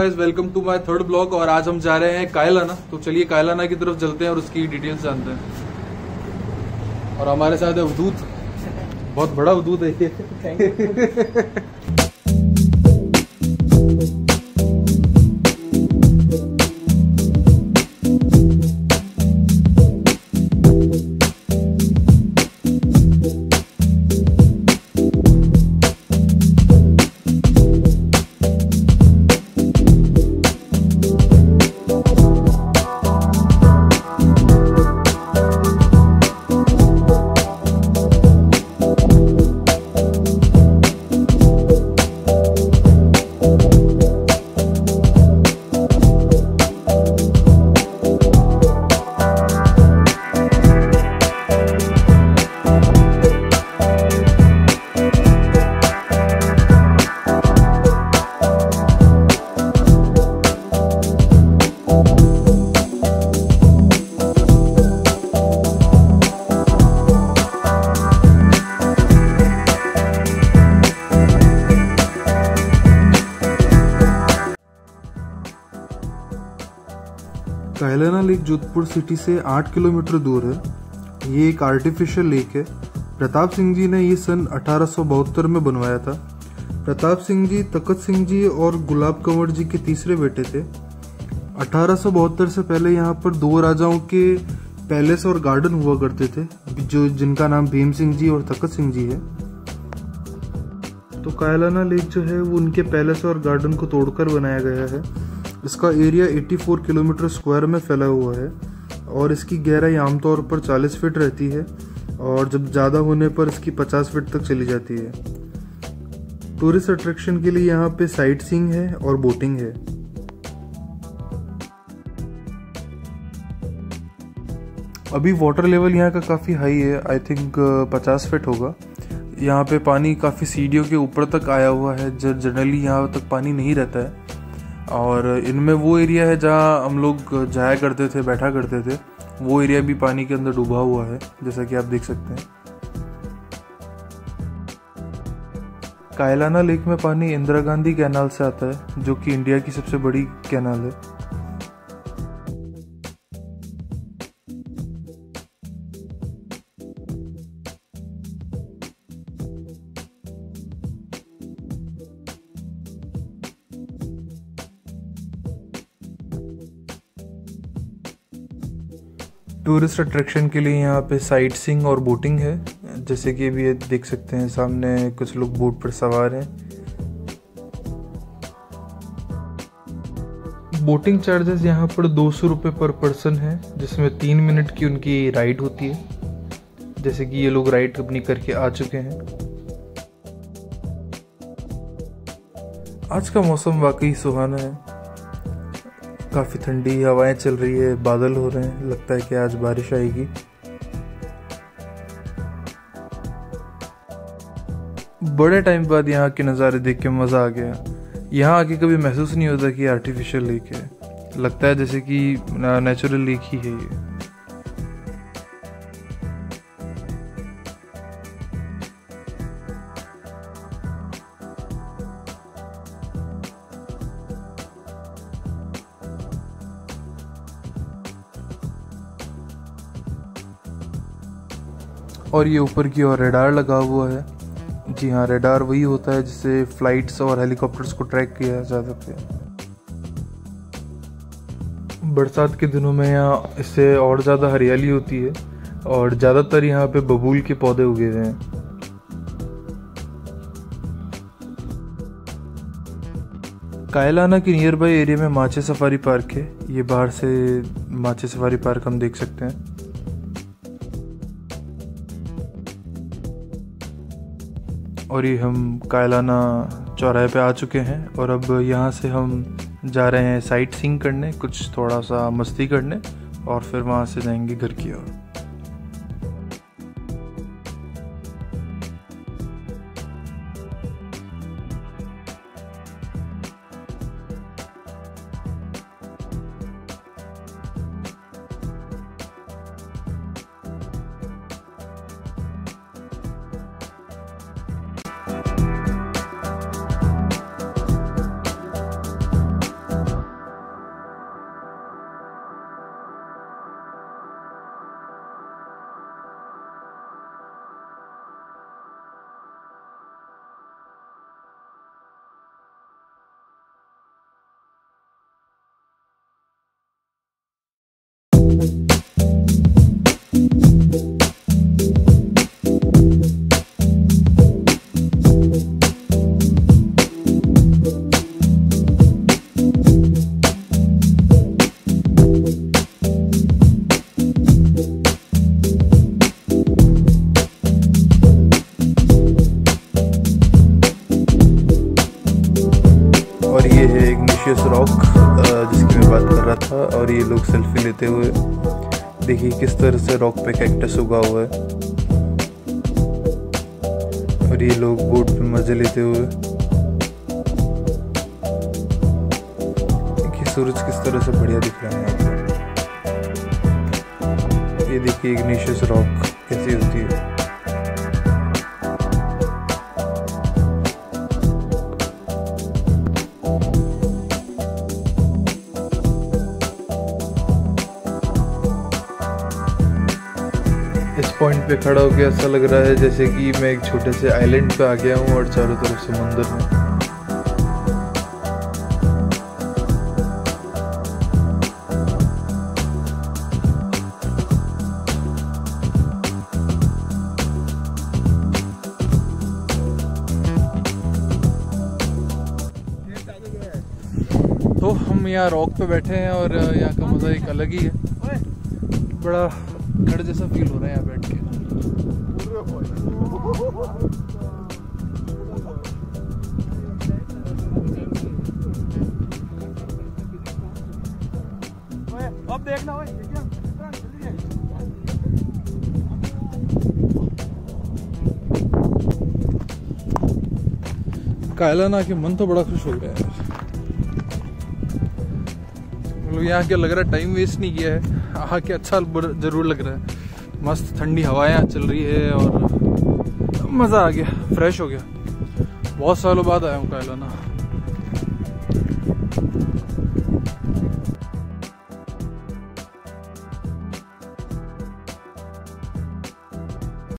Guys welcome to my third blog और आज हम जा रहे हैं कायलाना। तो चलिए कायलाना की तरफ़ चलते हैं और उसकी डिटेल्स जानते हैं। और हमारे साथ है अवधूत बहुत बड़ा अवधूत है ये। कायलाना लेक जोधपुर सिटी से 8 किलोमीटर दूर है। ये एक आर्टिफिशियल लेक है। प्रताप सिंह जी ने ये सन अठारह सौ बहत्तर में बनवाया था। प्रताप सिंह जी, तकत सिंह जी और गुलाब कंवर जी के तीसरे बेटे थे। अठारह से पहले यहाँ पर दो राजाओं के पैलेस और गार्डन हुआ करते थे, जो जिनका नाम भीम सिंह जी और तकत सिंह जी है। तो कायलाना लेक जो है, वो उनके पैलेस और गार्डन को तोड़कर बनाया गया है। इसका एरिया 84 किलोमीटर स्क्वायर में फैला हुआ है और इसकी गहराई आमतौर पर 40 फीट रहती है और जब ज़्यादा होने पर इसकी 50 फीट तक चली जाती है। टूरिस्ट अट्रैक्शन के लिए यहाँ पे साइट सीइंग है और बोटिंग है। अभी वाटर लेवल यहाँ का काफ़ी हाई है आई थिंक पचास फीट होगा। यहाँ पे पानी काफ़ी सीढ़ियों के ऊपर तक आया हुआ है जनरली यहाँ तक पानी नहीं रहता है। और इनमें वो एरिया है जहाँ हम लोग जाया करते थे, बैठा करते थे, वो एरिया भी पानी के अंदर डूबा हुआ है, जैसा कि आप देख सकते हैं। कायलाना लेक में पानी इंदिरा गांधी कैनाल से आता है, जो कि इंडिया की सबसे बड़ी कैनाल है। टूरिस्ट अट्रैक्शन के लिए यहाँ पे साइट सिंग और बोटिंग है। जैसे कि अभी देख सकते हैं सामने कुछ लोग बोट पर सवार हैं। बोटिंग चार्जेस यहाँ पर दो सौ रुपये पर पर्सन है, जिसमें तीन मिनट की उनकी राइड होती है। जैसे कि ये लोग राइड अपनी करके आ चुके हैं। आज का मौसम वाकई सुहाना है। काफ़ी ठंडी हवाएँ चल रही है, बादल हो रहे हैं, लगता है कि आज बारिश आएगी। बड़े टाइम बाद यहाँ के नज़ारे देख के मज़ा आ गया। यहाँ आके कभी महसूस नहीं होता कि आर्टिफिशियल लेक है। लगता है जैसे कि नेचुरल लेक ही है ये। और ये ऊपर की ओर रेडार लगा हुआ है। जी हाँ रेडार वही होता है जिससे फ्लाइट्स और हेलीकॉप्टर्स को ट्रैक किया जा सकता है। बरसात के दिनों में यहाँ इससे और ज़्यादा हरियाली होती है और ज़्यादातर यहाँ पे बबूल के पौधे उगे हुए हैं। कायलाना के नियर बाई एरिया में माचे सफारी पार्क है। ये बाहर से माचे सफारी पार्क हम देख सकते हैं। और ये हम कायलाना चौराहे पे आ चुके हैं और अब यहाँ से हम जा रहे हैं साइट सीइंग करने, कुछ थोड़ा सा मस्ती करने और फिर वहाँ से जाएँगे घर की ओर। इग्निशियस रॉक जिसकी मैं बात कर रहा था, और ये लोग सेल्फी लेते हुए। देखिए किस तरह से रॉक पे कैक्टस उगा हुआ है। और ये लोग बोट पे मज़े लेते हुए। देखिए सूरज किस तरह से बढ़िया दिख रहा है। ये देखिए इग्निशियस रॉक कैसी होती है। पे खड़ा होकर ऐसा लग रहा है जैसे कि मैं एक छोटे से आइलैंड पे आ गया हूँ और चारों तरफ़ समुंदर में। तो हम यहाँ रॉक पे बैठे हैं और यहाँ का मज़ा एक अलग ही है। बड़ा घर जैसा फील हो रहा है यहाँ बैठ के। अब देखना भाई मन तो बड़ा खुश हो गया है। मतलब यहाँ क्या लग रहा है टाइम वेस्ट नहीं किया है? आके अच्छा ज़रूर लग रहा है। मस्त ठंडी हवाएँ चल रही है और मज़ा आ गया फ्रेश हो गया। बहुत सालों बाद आया हूँ कायलाना।